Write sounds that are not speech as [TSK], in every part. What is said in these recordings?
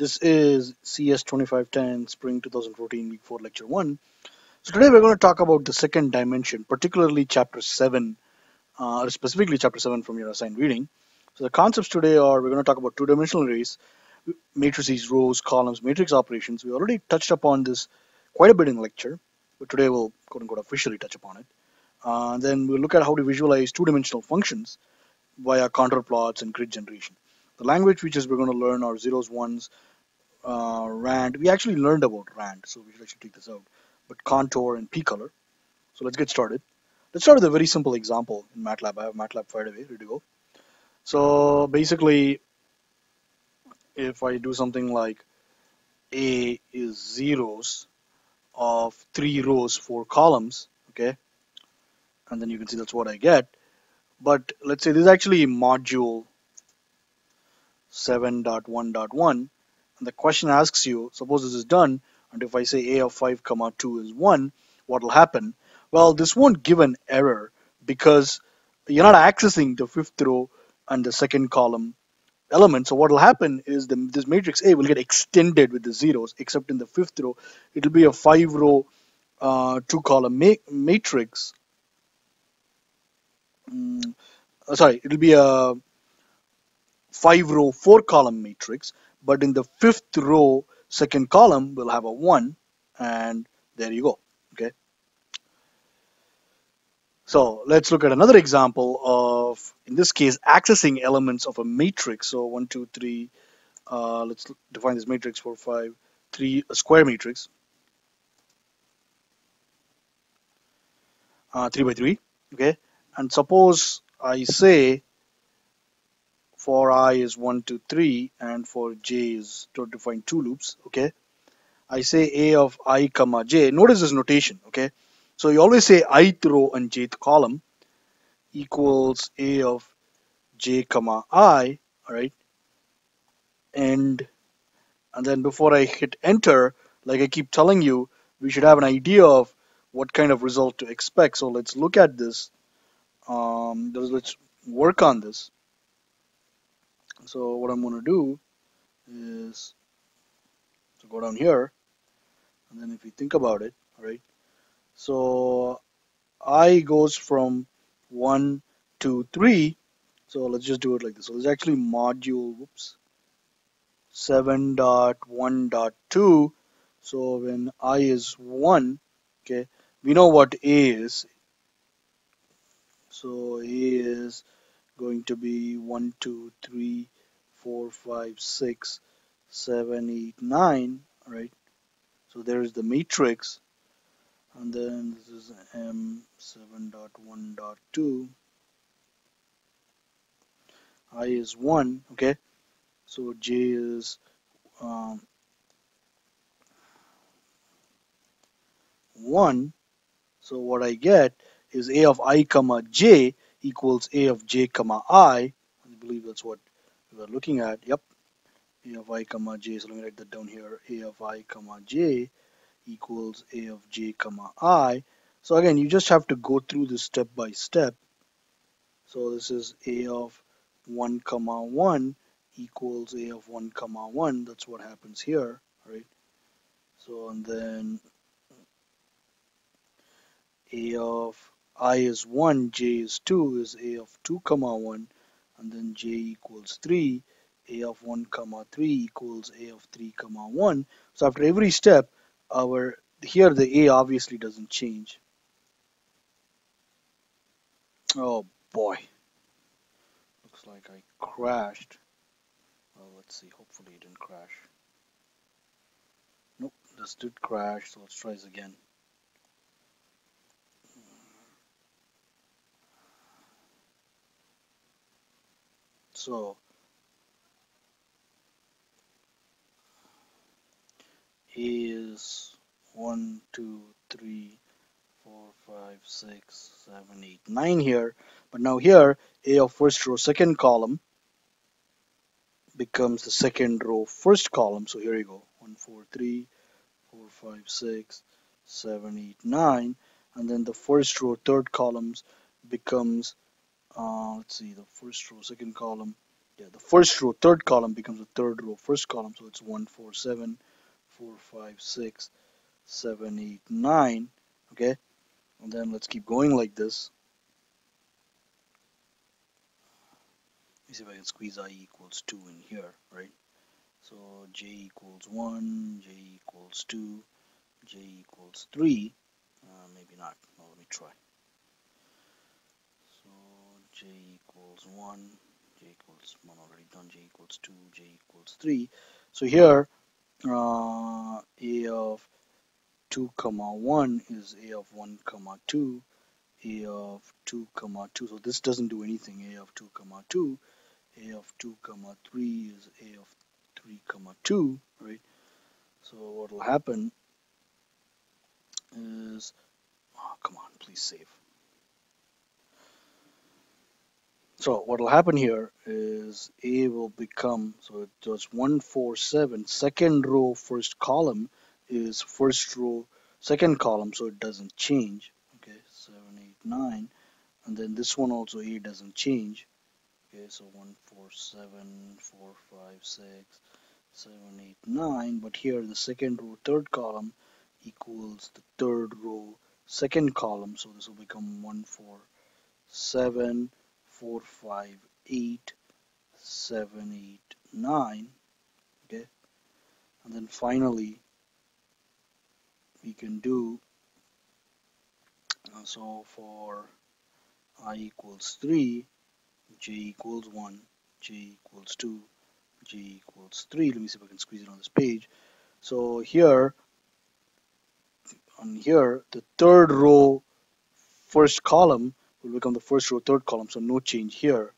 This is CS 2510 Spring 2014 Week 4 Lecture 1. So today we're going to talk about the second dimension, particularly Chapter 7, uh, or specifically Chapter 7 from your assigned reading. So the concepts today are we're going to talk about two-dimensional arrays, matrices, rows, columns, matrix operations. We already touched upon this quite a bit in lecture, but today we'll quote unquote officially touch upon it. Uh, then we'll look at how to visualize two-dimensional functions via contour plots and grid generation. The language features we're going to learn are zeros, ones, uh, rand. We actually learned about rand, so we should actually take this out. But contour and p-color. So let's get started. Let's start with a very simple example in MATLAB. I have MATLAB fired away, ready to go. So basically, if I do something like A is zeros of three rows, four columns, okay, and then you can see that's what I get. But let's say this is actually module 7.1.1 and the question asks you, suppose this is done, and if I say a of 5 comma 2 is 1, what will happen? Well, this won't give an error because you're not accessing the fifth row and the second column element. So what will happen is the, this matrix A will get extended with the zeros, except in the fifth row, it'll be a five row, uh, two column ma matrix. Mm, sorry, it'll be a five row, four column matrix but in the fifth row second column we'll have a 1 and there you go okay? So let's look at another example of in this case accessing elements of a matrix. So one, two, three, uh, let's define this matrix 4 5 3 a square matrix. Uh, 3 by 3 okay? And suppose I say for i is 1 2 3 and for j is to define two loops okay? I say a of i comma j. Notice this notation okay? So you always say ith row and jth column equals a of j comma i all right and and then before I hit enter like I keep telling you we should have an idea of what kind of result to expect. So let's look at this um, let's work on this so what I'm going to do is to go down here and then if you think about it right so i goes from 1 to 3 so let's just do it like this. So it's actually module whoops 7.1.2 so when i is 1 okay we know what a is. So a is going to be 1 2 3 4 5 6 7 8 9 right? So there's the matrix. And then this is m 7.1.2 i is 1 okay? So j is um, 1 so what I get is a of i comma j equals a of j comma i. I believe that's what we were looking at. Yep. a of i comma j. So let me write that down here. a of i comma j equals a of j comma i. So again, you just have to go through this step by step. So this is a of 1 comma 1 equals a of 1 comma 1. That's what happens here, right? So and then a of i is 1, j is 2 is a of 2 comma 1 and then j equals 3 a of 1 comma 3 equals a of 3 comma 1 so after every step our here the a obviously doesn't change. Oh boy. Looks like I crashed. Well let's see. Hopefully it didn't crash. Nope this did crash so let's try this again So A is one, two, three, four, five, six, seven, eight, nine here. But now here, A of first row, second column becomes the second row, first column. So here you go. One, four, three, four, five, six, seven, eight, nine. And then the first row, third columns becomes uh, let's see the first row second column yeah, the first row, third column becomes the third row, first column. So it's 1, 4, 7, 4, 5, 6, 7, 8, 9. Okay. And then let's keep going like this. Let me see if I can squeeze i equals 2 in here, right? So j equals 1, j equals 2, j equals 3. Uh, maybe not. Well, let me try. J equals 1, j equals 1 already done, j equals 2, j equals 3. So here uh, a of 2 comma 1 is a of 1 comma 2 a of 2 comma 2 so this doesn't do anything. A of 2 comma 2 a of 2 comma 3 is a of 3 comma 2 right? So what will happen is oh, come on please save so what will happen here is a will become so it does 147 second row first column is first row second column so it doesn't change. Okay 7 8 9 and then this one also a doesn't change. Okay so 1 4 7 4 5 6 7 8 9 but here the second row third column equals the third row second column. So this will become 1 4 7 4 5 8 7 8 9 okay? And then finally we can do uh, so for i equals 3 j equals 1 j equals 2 j equals 3 let me see if I can squeeze it on this page. So here on here the third row first column will become the first row third column so no change here.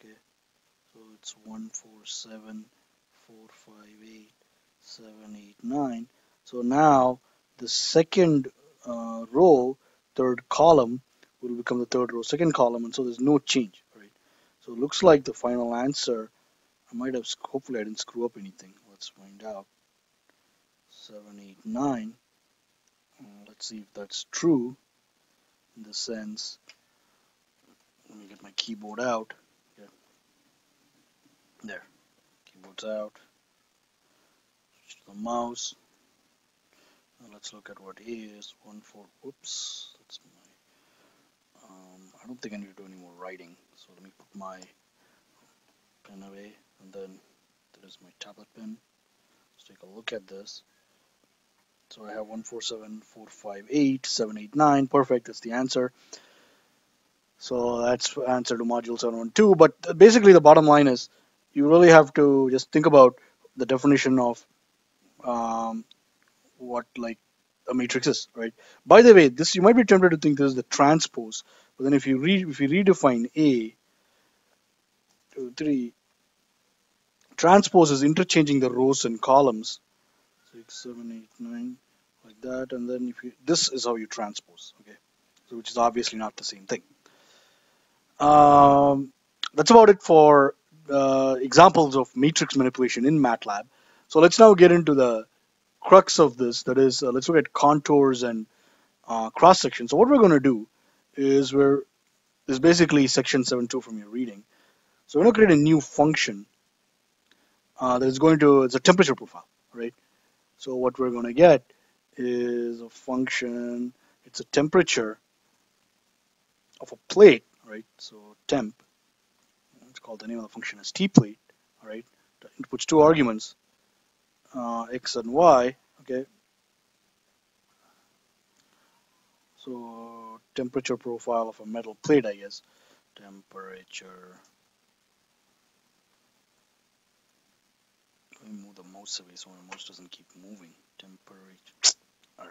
Okay. So it's 1 4 7 4 5 8 7 8 9 so now the second uh, row third column will become the third row second column and so there's no change right? So it looks like the final answer I might have hopefully I didn't screw up anything. Let's find out. 7 8 9 uh, let's see if that's true in the sense let me get my keyboard out yeah. there keyboard's out Switch the mouse now let's look at what is One four. Whoops, that's my. Um, I don't think I need to do any more writing. So let me put my pen away, and then there is my tablet pen. Let's take a look at this. So I have one four seven four five eight seven eight nine. Perfect. That's the answer. So that's answer to module 712. But basically, the bottom line is you really have to just think about the definition of um, what like a matrix is, right? By the way, this you might be tempted to think this is the transpose, but then if you read if you redefine A, two, three, transpose is interchanging the rows and columns, six, seven, eight, nine, like that, and then if you this is how you transpose, okay? So which is obviously not the same thing. Um, that's about it for uh, examples of matrix manipulation in MATLAB. So let's now get into the crux of this, that is, uh, let's look at contours and uh, cross sections. So what we're going to do is we're is basically section 7.2 from your reading. So we're going to create a new function uh, that is going to, it's a temperature profile, right? So what we're going to get is a function, it's a temperature of a plate, right? So temp, it's called the name of the function is t plate, all right? It puts two arguments, uh, x and y okay so temperature profile of a metal plate I guess temperature me move the mouse away so my mouse doesn't keep moving temperature [TSK]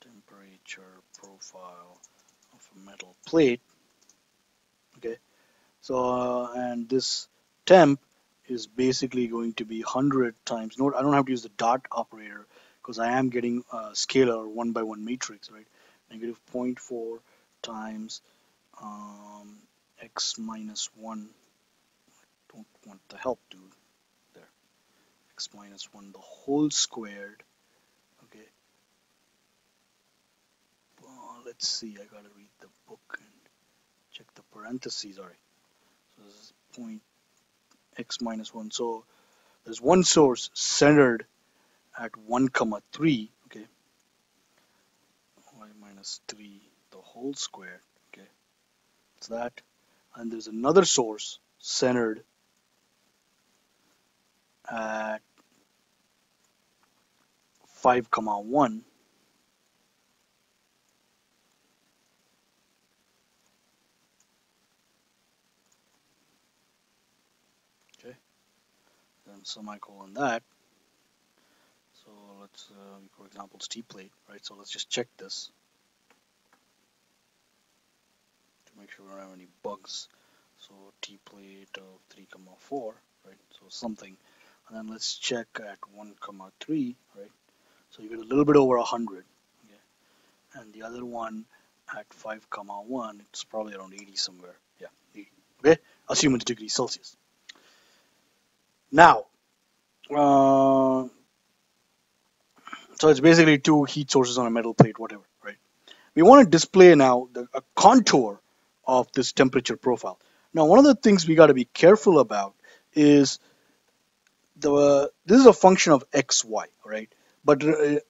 temperature profile of a metal plate okay so uh, and this temp is basically going to be 100 times. Note, I don't have to use the dot operator because I am getting a scalar one by one matrix, right? Negative 0.4 times um, x minus 1. I don't want the help, dude. X minus 1, the whole squared. Okay. Well, let's see. I got to read the book and check the parentheses. All right. So this is point x minus 1. So there's one source centered at 1 comma 3 okay y minus 3 the whole squared okay it's that and there's another source centered at 5 comma 1 okay. Then semicolon that. So let's uh, for example t plate right? So let's just check this to make sure we don't have any bugs. So t plate of 3 comma 4 right? So something. And then let's check at 1 comma 3 right so you get a little bit over 100 okay and the other one at 5 comma 1 it's probably around 80 somewhere. Yeah 80 okay? Assume it's degrees celsius. Now uh, so it's basically two heat sources on a metal plate whatever right? We want to display now the, a contour of this temperature profile. Now one of the things we got to be careful about is the this is a function of xy, right? But uh,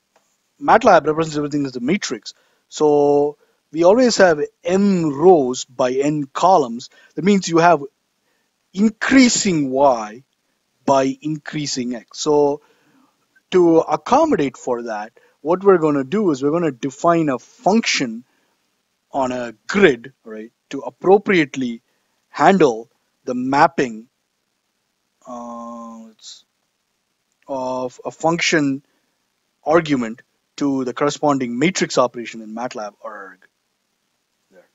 MATLAB represents everything as a matrix. So we always have n rows by n columns. That means you have increasing y by increasing x. So to accommodate for that, what we're going to do is we're going to define a function on a grid, right, to appropriately handle the mapping uh, of a function argument to the corresponding matrix operation in MATLAB arg. There.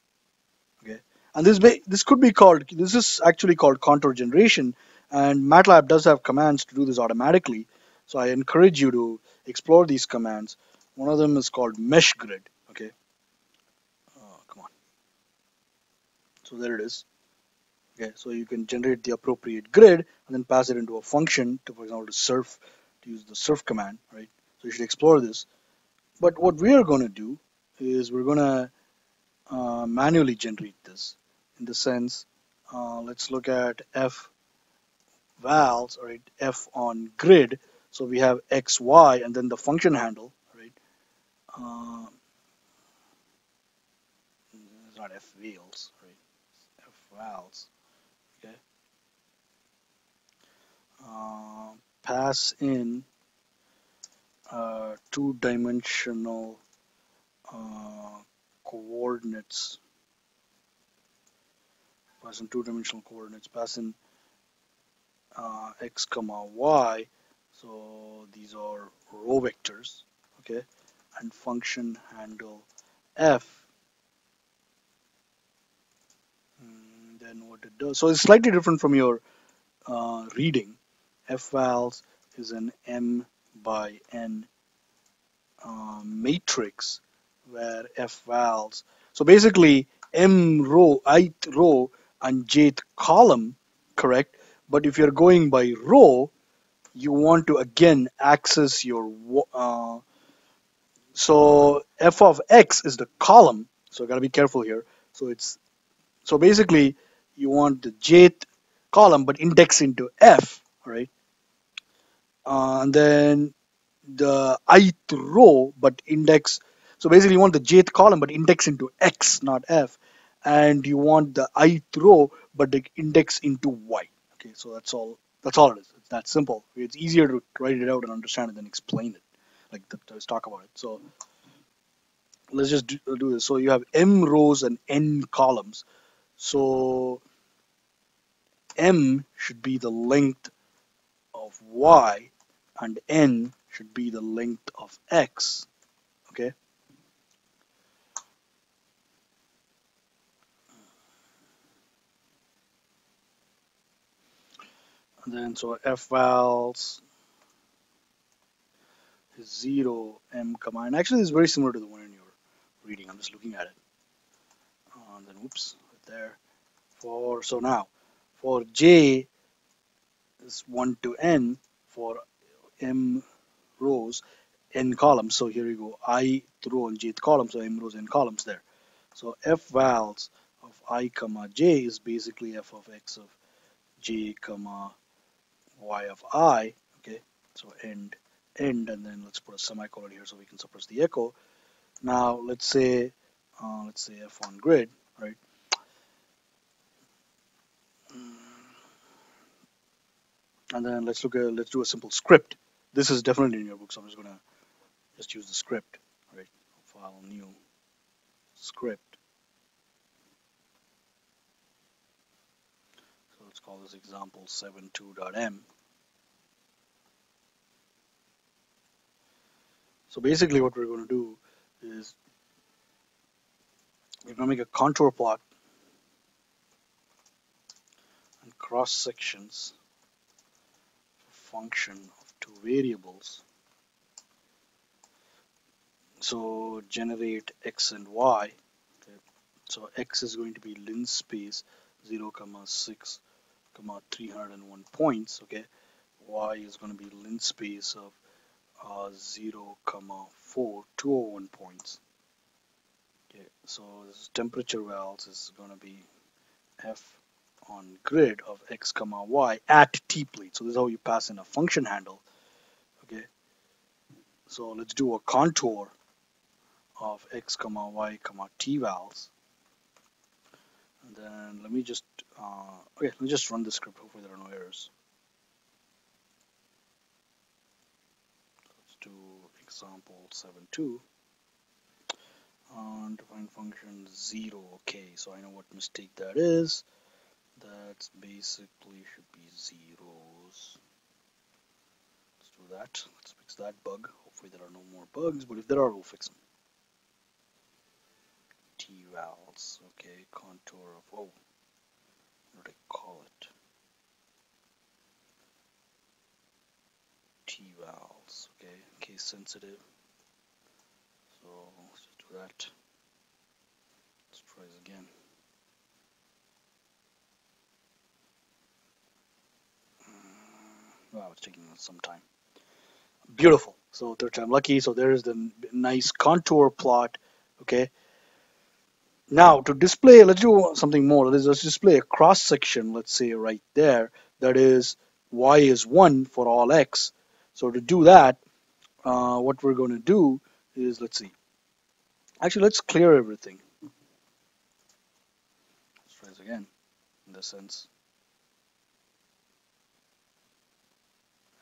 Okay. And this this could be called this is actually called contour generation, and MATLAB does have commands to do this automatically. So I encourage you to explore these commands. One of them is called mesh grid. Okay. Oh, come on. So there it is. Okay, so you can generate the appropriate grid and then pass it into a function to, for example, to surf, to use the surf command, right? You should explore this. But what we are going to do is we're going to uh, manually generate this in the sense, uh, let's look at f vals, right? F on grid. So we have x, y, and then the function handle, right? Uh, it's not f vals, right? F vals. Uh, pass in uh, two-dimensional uh, coordinates. Pass in two-dimensional coordinates pass in uh, x comma y so these are row vectors okay and function handle f. And then what it does so it's slightly different from your uh, reading. Fvals is an m by n uh, matrix where fvals so basically m row ith row and jth column correct? But if you're going by row you want to again access your uh, so f of x is the column so gotta be careful here. So it's so basically you want the jth column but index into f right uh, and then the ith row but index so basically you want the jth column but index into x not f. And you want the ith row but the index into y. Okay so that's all that's all it is. It's that simple. It's easier to write it out and understand it than explain it like let's talk about it. So let's just do, do this. So you have m rows and n columns. So m should be the length of y and n should be the length of x okay? And then so f vals is 0 m comma and actually this is very similar to the one in your reading. I'm just looking at it. And then oops right there. For so now for j is 1 to n for m rows, n columns. So here you go, i row and jth column, so m rows, n columns there. So f vals of i comma j is basically f of x of j comma y of i okay? So end end and then let's put a semicolon here so we can suppress the echo. Now let's say uh, let's say f on grid right? And then let's look at let's do a simple script this is definitely in your book so I'm just gonna just use the script right? File new script. So let's call this example 72.m so basically what we're going to do is we're going to make a contour plot and cross sections function variables. So generate x and y. Okay. So x is going to be linspace 0 comma 6 comma 301 points. Okay. Y is going to be linspace of uh, 0 comma 4 201 points. Okay. So this temperature vals is going to be f on grid of x comma y at t plate. So this is how you pass in a function handle. So let's do a contour of x comma y comma t vals. And then let me just uh, okay, let me just run the script. Hopefully there are no errors. Let's do example 7.2 and define function 0 okay so I know what mistake that is that's basically should be zeros that. Let's fix that bug. Hopefully there are no more bugs but if there are we'll fix them t-vals okay contour of oh what do I call it? T-vals okay case sensitive. So let's just do that. Let's try this again. Mm, wow, it's taking some time. Beautiful. So third time lucky. So there's the nice contour plot. Okay. Now to display, let's do something more. Let's, let's display a cross section. Let's say right there. That is y is one for all x. So to do that, uh, what we're going to do is let's see. Actually, let's clear everything. Let's try this again. In this sense.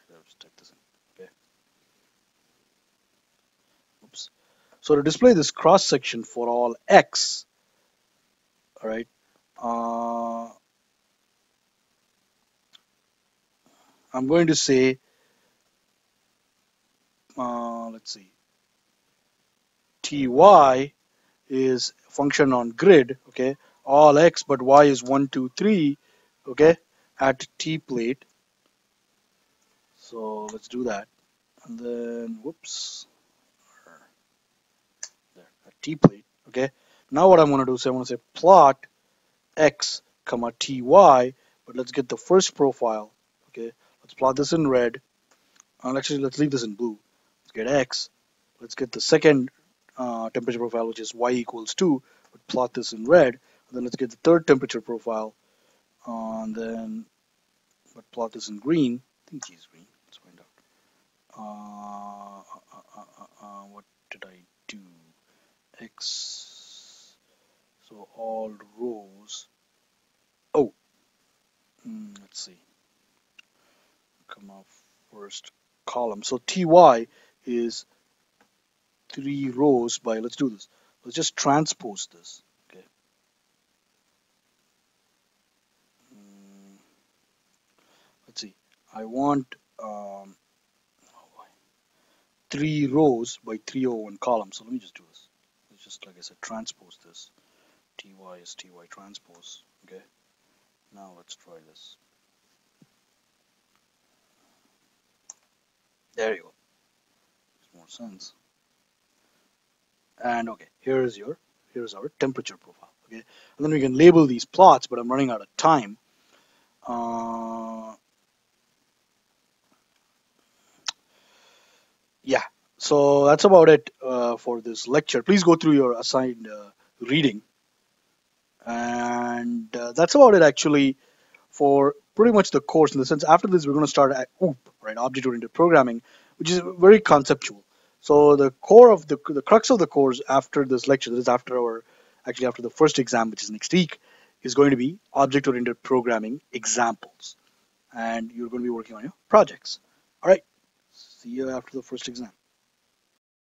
Let's type this in. Okay. Oops. So to display this cross section for all x, all right, uh, I'm going to say, uh, let's see, ty is function on grid, okay, all x but y is 1, 2, 3, okay, at t plate so let's do that. And then, whoops, there, a T plate. Okay. Now what I'm going to do is I want to say plot x comma ty, but let's get the first profile. Okay. Let's plot this in red. And actually, let's leave this in blue. Let's get x. Let's get the second uh, temperature profile, which is y equals 2. But plot this in red. And then let's get the third temperature profile. Uh, and then, but plot this in green. I think is green. Let's find out. Uh, uh, uh, what did I do? X. So all rows. Oh, mm, let's see. Come off first column. So ty is three rows by. Let's do this. Let's just transpose this. Okay. Mm, let's see. I want um, three rows by 301 columns. So let me just do this. Just, like I said, transpose this. ty is ty transpose. Okay. Now let's try this. There you go. Makes more sense. And okay, here is your here's our temperature profile. Okay, and then we can label these plots, but I'm running out of time. Uh, yeah, so that's about it uh, for this lecture. Please go through your assigned uh, reading And uh, that's about it actually for pretty much the course in the sense after this we're going to start at OOP, right, object oriented programming, which is very conceptual. So the core of the the crux of the course after this lecture, that is after our actually after the first exam, which is next week, is going to be object oriented programming examples, and you're going to be working on your projects. All right, see you after the first exam.